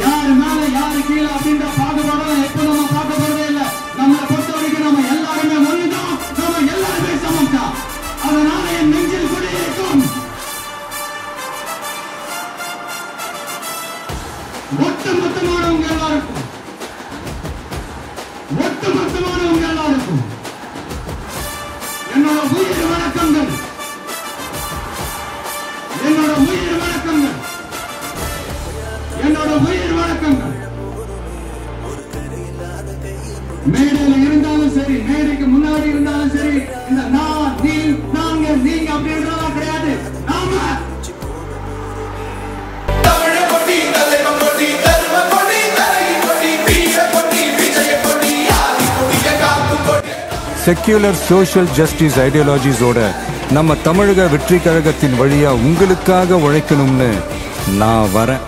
யாரு மேல யாரு கீழே அப்படின்ற பாகுபாடெல்லாம் எப்ப நம்ம பார்க்க போறதே இல்ல. நம்மளை பொறுத்த வரைக்கும் நம்ம எல்லாருமே ஒன்றுதான் நம்ம எல்லாருமே சமம்தா அதனால என் நெஞ்சில் குடியிருக்கும் ஒட்டு மொத்தமானவங்க எல்லாருக்கும். ஒட்டு மொத்தமானவங்க எல்லாருக்கும். என்னோட உயிர் வணக்கங்கள். என்னோட உயிர் வணக்கங்கள் மேடையில இருந்தாலும் சரி மேடைக்கு முன்னாடி இருந்தாலும் சரி இந்த நான் நீ நாங்க நீங்க அப்படின்றதெல்லாம் கிடையாது. நாம செக்யூலர் சோஷியல் ஜஸ்டிஸ் ஐடியாலஜிஸோட நம்ம தமிழக வெற்றி கழகத்தின் வழியா உங்களுக்காக உழைக்கணும்னு நான் வரேன்.